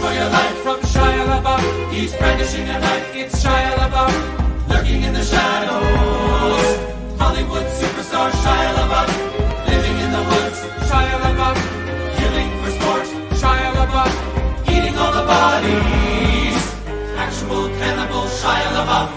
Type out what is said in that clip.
for your life. From Shia LaBeouf, He's brandishing a knife, it's Shia LaBeouf. lurking in the shadows. Hollywood superstar Shia LaBeouf, living in the woods, Shia LaBeouf, killing for sport, Shia LaBeouf. eating all the bodies. Actual cannibal Shia LaBeouf.